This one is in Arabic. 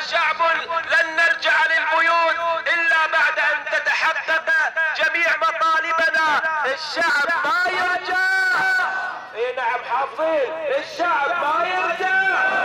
شعب لن نرجع للبيوت إلا بعد أن تتحقق جميع مطالبنا. الشعب ما يرجع. اي نعم حافظين. الشعب ما يرجع.